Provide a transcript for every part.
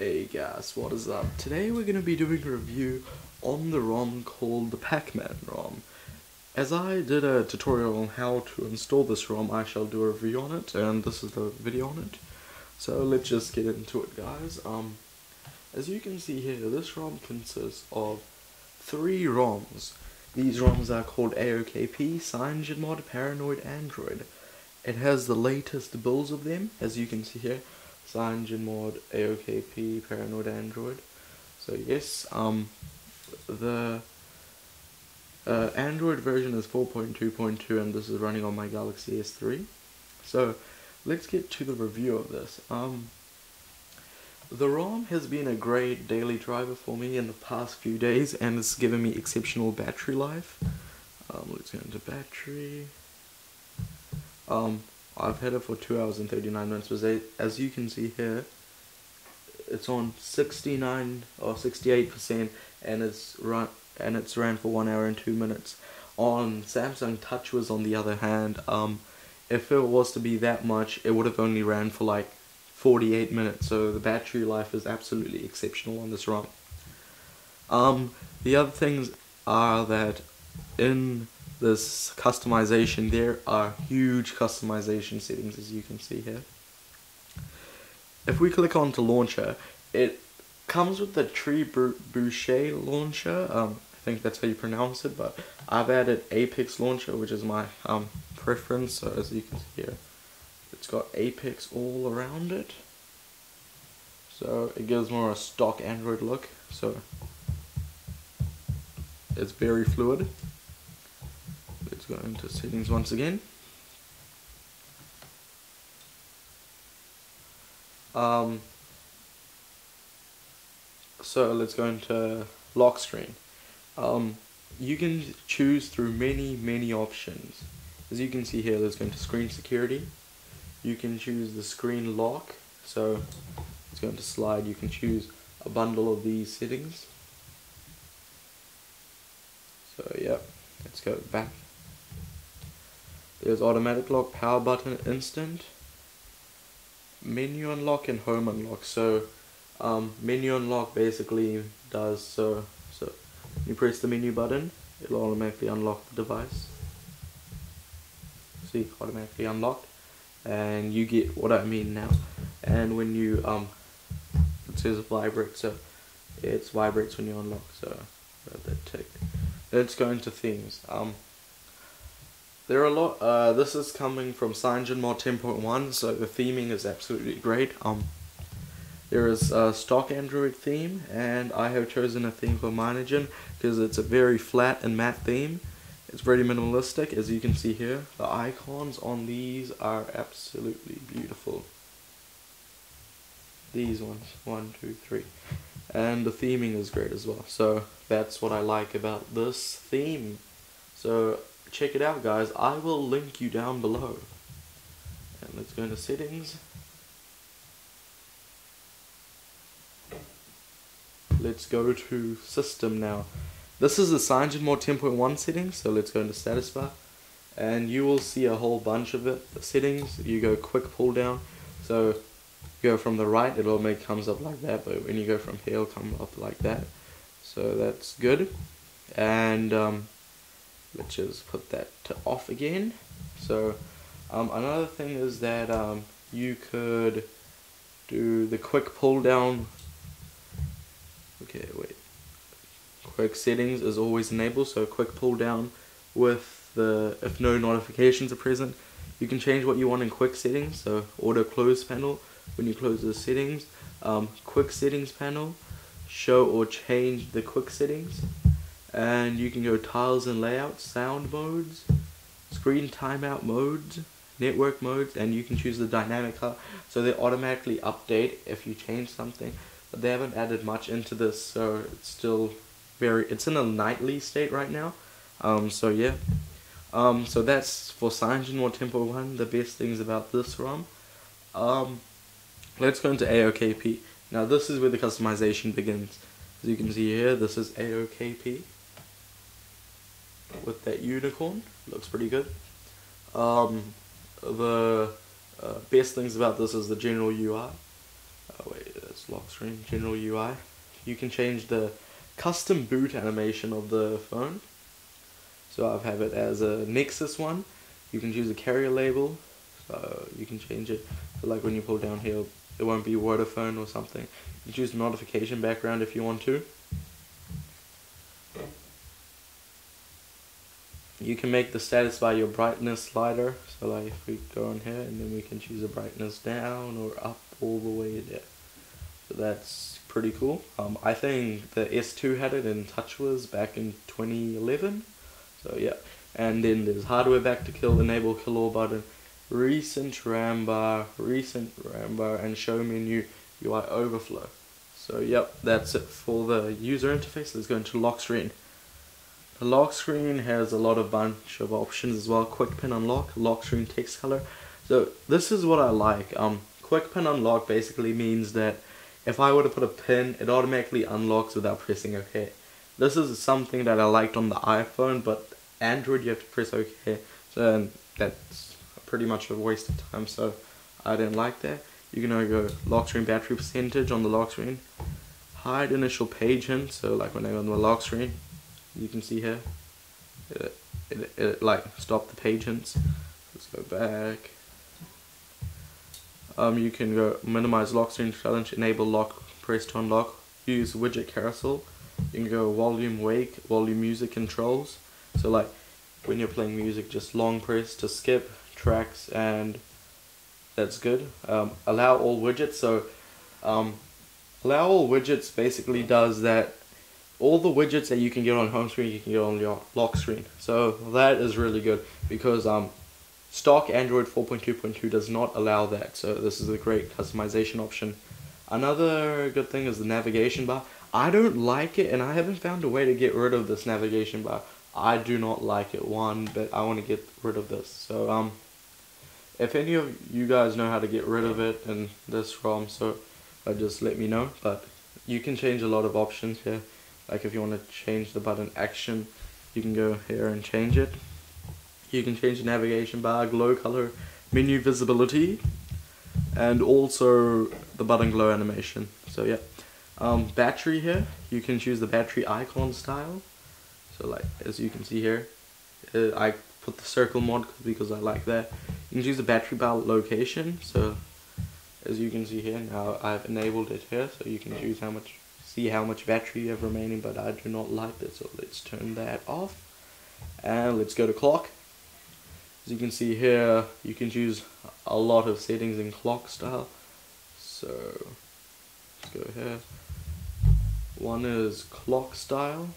Hey guys, what is up? Today we're going to be doing a review on the ROM called the Pac-Man ROM. As I did a tutorial on how to install this ROM, I shall do a review on it, and this is the video on it. So let's just get into it guys. Um, As you can see here, this ROM consists of three ROMs. These ROMs are called AOKP, CyanogenMod, Paranoid Android. It has the latest builds of them, as you can see here. CyanogenMod, AOKP, Paranoid Android. So yes, um, the uh, Android version is 4.2.2 and this is running on my Galaxy S3. So let's get to the review of this. Um, the ROM has been a great daily driver for me in the past few days and it's given me exceptional battery life. Um, let's go into battery. Um, I've had it for 2 hours and 39 minutes, as you can see here, it's on 69 or 68% and it's run and it's ran for 1 hour and 2 minutes. On Samsung TouchWiz on the other hand, um, if it was to be that much, it would have only ran for like 48 minutes, so the battery life is absolutely exceptional on this ROM. Um, the other things are that in this customization, there are huge customization settings as you can see here. If we click on to launcher, it comes with the Trebuchet launcher. Um, I think that's how you pronounce it, but I've added Apex launcher, which is my um, preference. So as you can see here, it's got Apex all around it. So it gives more a stock Android look. So it's very fluid go into settings once again. Um, so let's go into lock screen. Um, you can choose through many, many options. As you can see here, let's go into screen security. You can choose the screen lock. So let's go into slide. You can choose a bundle of these settings. So yeah, let's go back there's automatic lock, power button, instant, menu unlock, and home unlock. So um, menu unlock basically does so. So you press the menu button, it'll automatically unlock the device. See, automatically unlocked, and you get what I mean now. And when you um, it says vibrate, so it vibrates when you unlock. So that tick. Let's go into themes. Um, there are a lot. Uh, this is coming from CyanogenMod 10.1, so the theming is absolutely great. Um, there is a stock Android theme, and I have chosen a theme for Minogen because it's a very flat and matte theme. It's very minimalistic, as you can see here. The icons on these are absolutely beautiful. These ones, one, two, three. And the theming is great as well. So that's what I like about this theme. So check it out guys. I will link you down below. And let's go into settings. Let's go to system now. This is the CyanogenMod 10.1 settings so let's go into status bar and you will see a whole bunch of it the settings. You go quick pull down. So go from the right it all comes up like that but when you go from here it'll come up like that. So that's good. And um, let's just put that to off again. So um, another thing is that um, you could do the quick pull down. Okay, wait. Quick settings is always enabled, so quick pull down with the if no notifications are present. You can change what you want in quick settings, so auto close panel when you close the settings, um, quick settings panel, show or change the quick settings and you can go tiles and layouts, sound modes, screen timeout modes, network modes, and you can choose the dynamic color. So they automatically update if you change something. But they haven't added much into this, so it's still very, it's in a nightly state right now. Um, so yeah. Um, so that's for CyanogenMod 10.1, the best things about this ROM. Um, let's go into AOKP. Now this is where the customization begins. As you can see here, this is AOKP with that unicorn. Looks pretty good. Um, the uh, best things about this is the general UI. Oh wait, that's lock screen, general UI. You can change the custom boot animation of the phone. So I've have it as a Nexus one. You can choose a carrier label, so you can change it. So like when you pull down here, it won't be Vodafone or something. You can choose notification background if you want to. You can make the status by your brightness slider. So like if we go in here and then we can choose the brightness down or up all the way there. So that's pretty cool. Um, I think the S2 had it in TouchWiz back in 2011. So yeah. And then there's hardware back to kill, enable kill all button, recent RAM bar, recent RAM bar, and show menu UI overflow. So yep, that's it for the user interface. Let's go into lock screen. The lock screen has a lot of bunch of options as well. Quick pin unlock, lock screen text color. So this is what I like. Um, quick pin unlock basically means that if I were to put a pin, it automatically unlocks without pressing OK. This is something that I liked on the iPhone, but Android you have to press OK. So that's pretty much a waste of time. So I didn't like that. You can now go lock screen battery percentage on the lock screen. Hide initial page hint. So like when I'm on the lock screen, you can see here. It, it, it like stop the page hints let's go back. Um, you can go minimize lock screen challenge enable lock press to unlock. Use widget carousel. You can go volume wake volume music controls. So like when you're playing music just long press to skip tracks and that's good. Um, allow all widgets. So um, allow all widgets basically does that all the widgets that you can get on home screen, you can get on your lock screen. So that is really good because um, stock Android 4.2.2 does not allow that. So this is a great customization option. Another good thing is the navigation bar. I don't like it and I haven't found a way to get rid of this navigation bar. I do not like it one, but I want to get rid of this. So um, if any of you guys know how to get rid of it in this ROM, so uh, just let me know. But you can change a lot of options here like if you want to change the button action you can go here and change it. You can change the navigation bar glow color menu visibility and also the button glow animation. So yeah. Um, battery here. You can choose the battery icon style. So like as you can see here uh, I put the circle mod because I like that. You can choose the battery bar location. So as you can see here now I've enabled it here so you can choose how much see how much battery you have remaining, but I do not like that, so let's turn that off. And let's go to clock. As you can see here, you can choose a lot of settings in clock style. So, let's go here. One is clock style.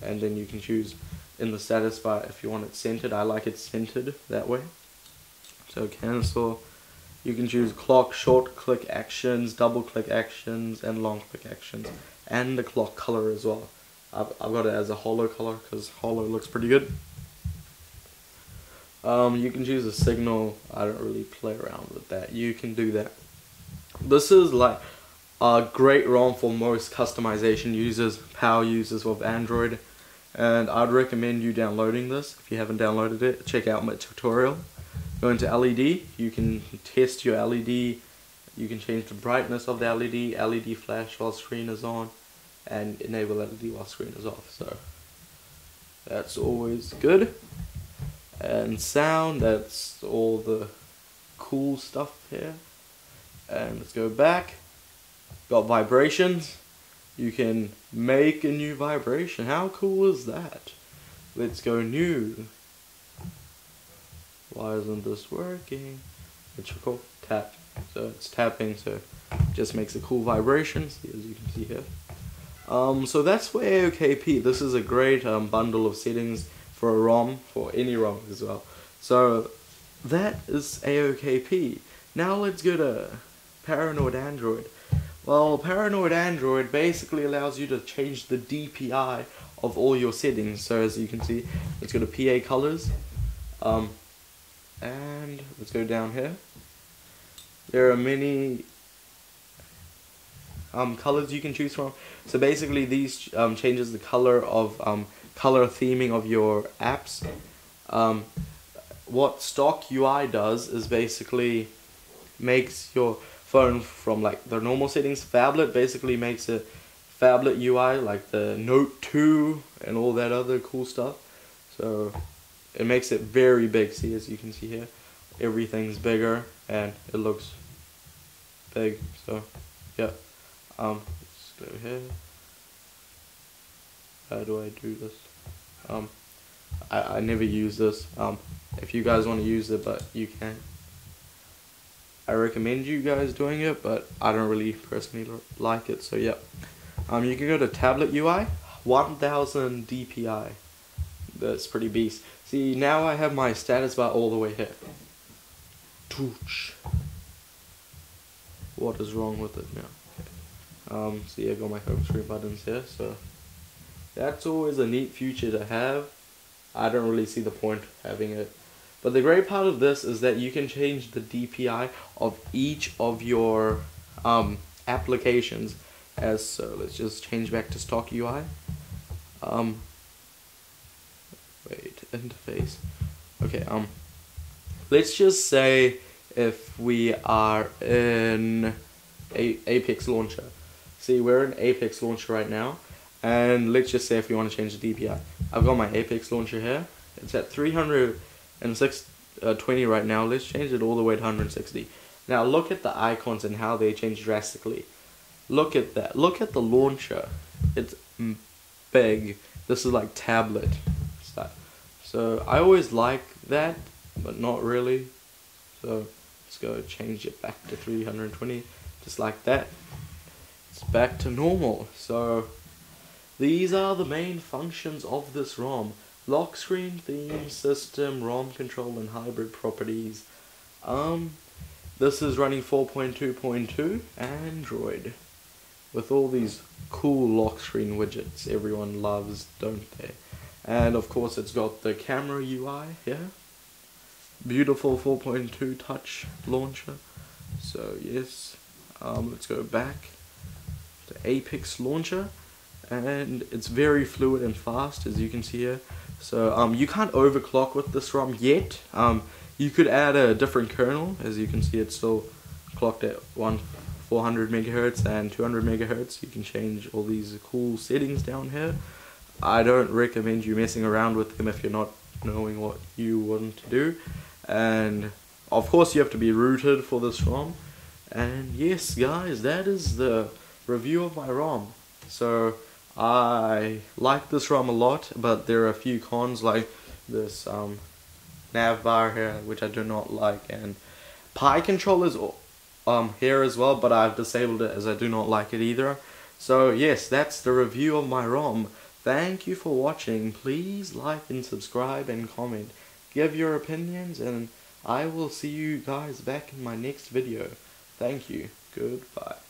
And then you can choose in the status bar if you want it centered. I like it centered that way. So cancel you can choose clock short click actions, double click actions, and long click actions, and the clock color as well. I've, I've got it as a holo color because holo looks pretty good. Um, you can choose a signal. I don't really play around with that. You can do that. This is like a great ROM for most customization users, power users of Android. And I'd recommend you downloading this. If you haven't downloaded it, check out my tutorial. Go into LED, you can test your LED, you can change the brightness of the LED, LED flash while screen is on, and enable LED while screen is off. So that's always good. And sound, that's all the cool stuff here. And let's go back. Got vibrations. You can make a new vibration. How cool is that? Let's go new. Why isn't this working? It's cool. Tap. So it's tapping, so it just makes a cool vibration, as you can see here. Um, so that's for AOKP. This is a great um, bundle of settings for a ROM, for any ROM as well. So that is AOKP. Now let's go to Paranoid Android. Well, Paranoid Android basically allows you to change the DPI of all your settings. So as you can see, it's got a PA colors. Um, and let's go down here. There are many um, colors you can choose from. So basically these um, changes the color of um, color theming of your apps. Um, what stock UI does is basically makes your phone from like the normal settings. Phablet basically makes it phablet UI like the Note 2 and all that other cool stuff. So it makes it very big. See, as you can see here, everything's bigger and it looks big. So yeah, um, let's go here. How do I do this? Um, I, I never use this. Um, if you guys want to use it, but you can. I recommend you guys doing it, but I don't really personally like it. So yeah, um, you can go to tablet UI, 1000 DPI. That's pretty beast. See, now I have my status bar all the way here. Tooch. What is wrong with it now? Um, see, I've got my home screen buttons here, so that's always a neat feature to have. I don't really see the point having it. But the great part of this is that you can change the DPI of each of your um, applications as so. Let's just change back to stock UI. Um, interface. Okay, um, let's just say if we are in a Apex Launcher. See, we're in Apex Launcher right now, and let's just say if we want to change the DPI. I've got my Apex Launcher here. It's at 320 uh, right now. Let's change it all the way to 160. Now look at the icons and how they change drastically. Look at that. Look at the launcher. It's big. This is like tablet. So I always like that, but not really. So let's go change it back to 320, just like that. It's back to normal. So these are the main functions of this ROM. Lock screen, theme, system, ROM control, and hybrid properties. Um, this is running 4.2.2 Android with all these cool lock screen widgets everyone loves, don't they? And of course it's got the camera UI here. Beautiful 4.2 touch launcher. So yes, um, let's go back to Apex launcher and it's very fluid and fast as you can see here. So um, you can't overclock with this ROM yet. Um, you could add a different kernel as you can see it's still clocked at one 400 megahertz and 200 megahertz. You can change all these cool settings down here. I don't recommend you messing around with them if you're not knowing what you want to do. And of course you have to be rooted for this ROM. And yes guys, that is the review of my ROM. So I like this ROM a lot, but there are a few cons like this um, nav bar here, which I do not like, and PIE controllers um, here as well, but I've disabled it as I do not like it either. So yes, that's the review of my ROM. Thank you for watching. Please like and subscribe and comment. Give your opinions and I will see you guys back in my next video. Thank you. Goodbye.